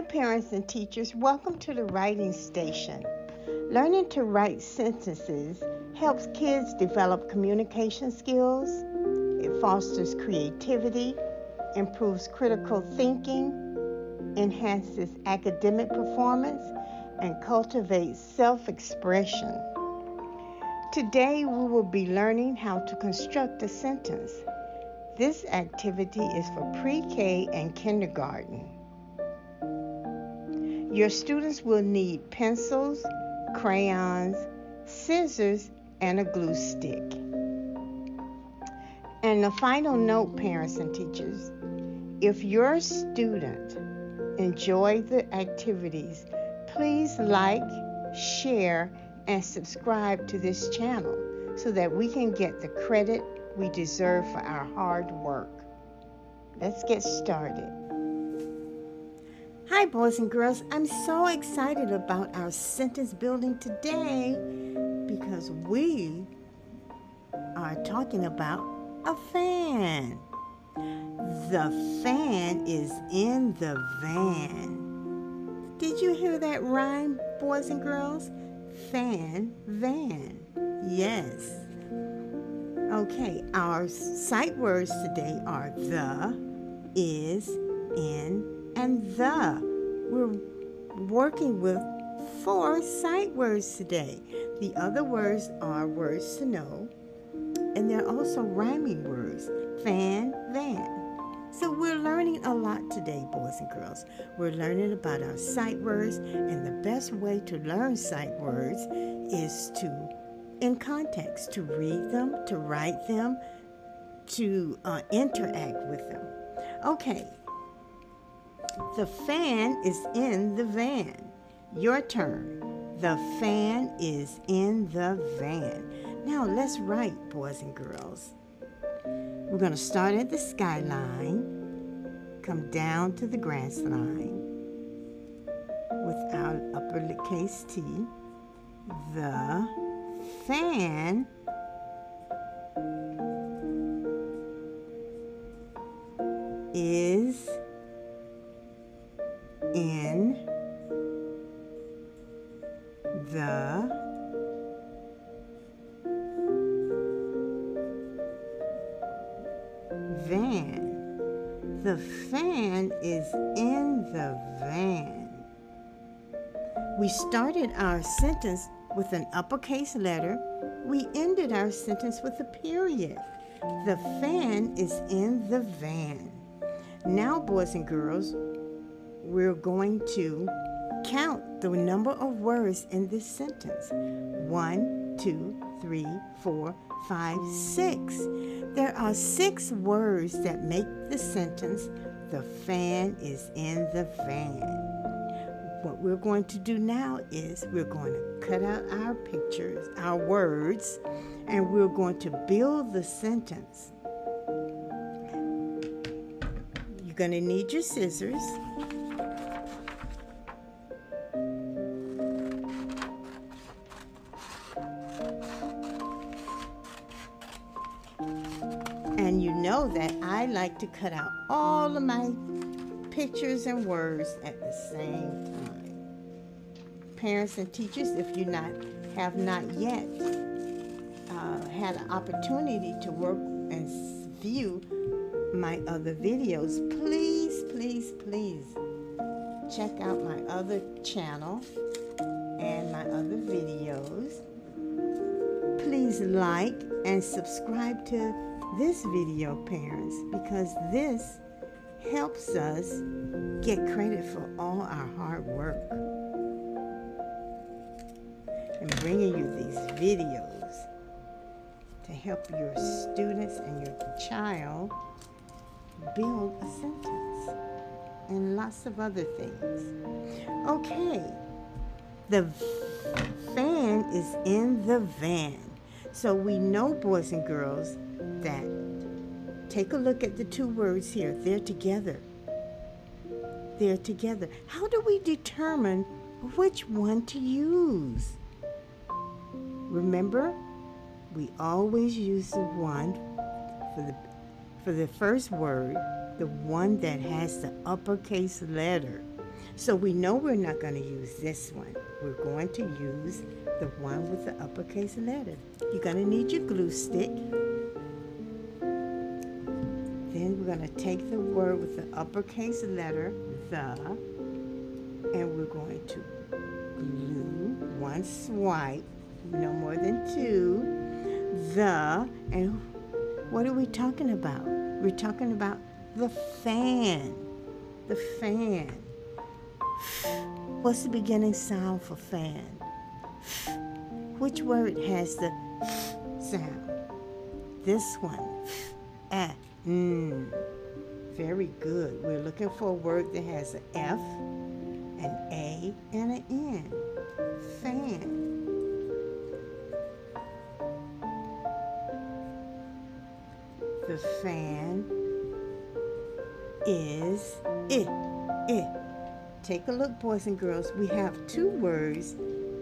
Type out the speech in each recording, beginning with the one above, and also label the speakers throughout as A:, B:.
A: Hi, parents and teachers. Welcome to the Writing Station. Learning to write sentences helps kids develop communication skills, it fosters creativity, improves critical thinking, enhances academic performance, and cultivates self expression. Today, we will be learning how to construct a sentence. This activity is for pre K and kindergarten. Your students will need pencils, crayons, scissors, and a glue stick. And the final note, parents and teachers if your student enjoyed the activities, please like, share, and subscribe to this channel so that we can get the credit we deserve for our hard work. Let's get started. Hi, boys and girls. I'm so excited about our sentence building today because we are talking about a fan. The fan is in the van. Did you hear that rhyme, boys and girls? Fan, van. Yes. Okay, our sight words today are the, is, in, and the. We're working with four sight words today. The other words are words to know, and they're also rhyming words fan, van. So we're learning a lot today, boys and girls. We're learning about our sight words, and the best way to learn sight words is to, in context, to read them, to write them, to uh, interact with them. Okay, the fan is in the van. Your turn. The fan is in the van. Now let's write, boys and girls. We're going to start at the skyline, come down to the grass line without uppercase T. The fan is in the van. The fan is in the van. We started our sentence with an uppercase letter. We ended our sentence with a period. The fan is in the van. Now, boys and girls, we're going to count the number of words in this sentence one, two, three, four, five, six. There are six words that make the sentence The fan is in the van. What we're going to do now is we're going to cut out our pictures, our words, and we're going to build the sentence. You're going to need your scissors. To cut out all of my pictures and words at the same time. Parents and teachers, if you not have not yet uh, had an opportunity to work and view my other videos, please, please, please check out my other channel and my other videos. Please like and subscribe to this video, parents, because this helps us get credit for all our hard work and bringing you these videos to help your students and your child build a sentence and lots of other things. Okay, the fan is in the van. So we know, boys and girls, that take a look at the two words here. They're together. They're together. How do we determine which one to use? Remember, we always use the one for the for the first word, the one that has the uppercase letter. So we know we're not going to use this one. We're going to use the one with the uppercase letter. You're going to need your glue stick. Going to take the word with the uppercase letter, the, and we're going to glue one swipe, no more than two, the, and what are we talking about? We're talking about the fan. The fan. What's the beginning sound for fan? Which word has the sound? This one. Ah, mm. Very good. We're looking for a word that has an F, an A, and an N. Fan. The fan is it. It. Take a look, boys and girls. We have two words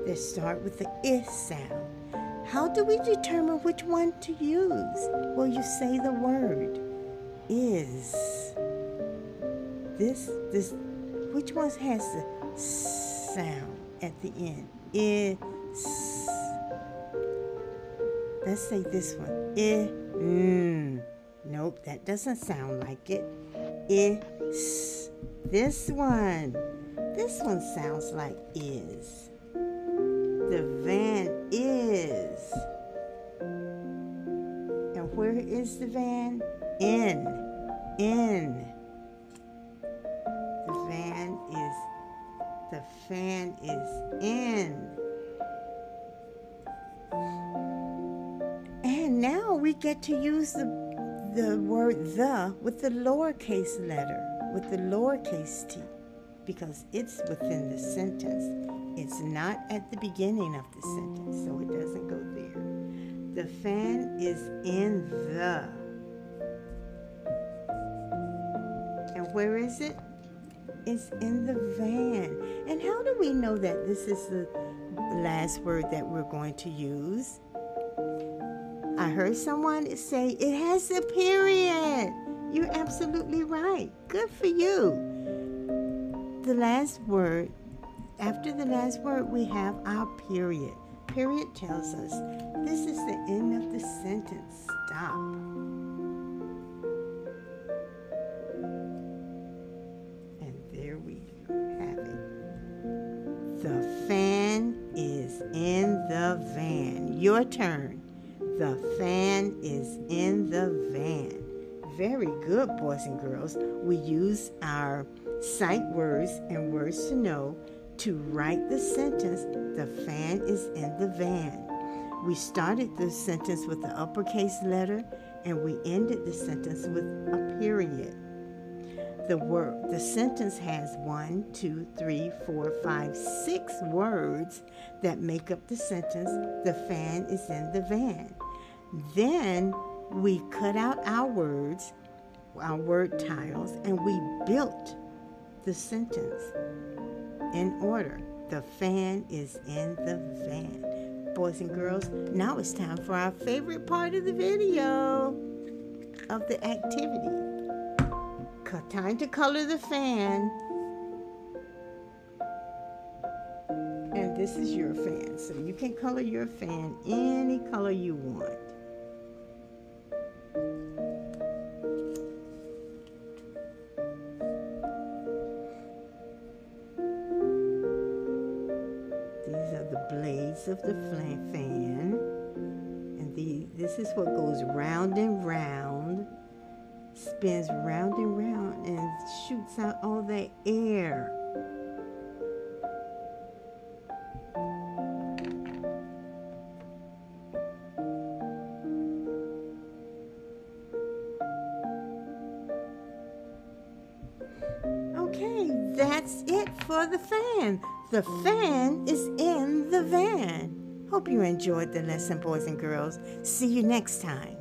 A: that start with the I sound. How do we determine which one to use? Well, you say the word is. This, this, which one has the sound at the end? Is. Let's say this one. I, mm. Nope, that doesn't sound like it. Is. This one. This one sounds like is. And now we get to use the the word the with the lowercase letter, with the lowercase t, because it's within the sentence. It's not at the beginning of the sentence, so it doesn't go there. The fan is in the. And where is it? It's in the van. And how do we know that this is the last word that we're going to use? I heard someone say it has a period. You're absolutely right. Good for you. The last word, after the last word, we have our period. Period tells us this is the end of the sentence. Stop. And there we have it. The fan is in the van. Your turn. The fan is in the van. Very good, boys and girls. We use our sight words and words to know to write the sentence, the fan is in the van. We started the sentence with the uppercase letter and we ended the sentence with a period. The word the sentence has one, two, three, four, five, six words that make up the sentence. The fan is in the van. Then we cut out our words, our word tiles, and we built the sentence in order. The fan is in the van. Boys and girls, now it's time for our favorite part of the video of the activity. Time to color the fan. And this is your fan, so you can color your fan any color you want. Blades of the fan. And the, this is what goes round and round, spins round and round, and shoots out all that air. Okay, that's it for the fan. The fan is in the van. Hope you enjoyed the lesson, boys and girls. See you next time.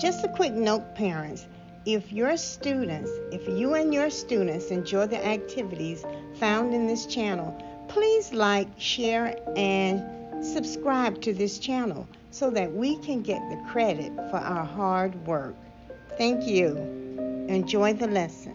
A: Just a quick note, parents. If your students, if you and your students enjoy the activities found in this channel, please like, share, and subscribe to this channel so that we can get the credit for our hard work. Thank you. Enjoy the lesson.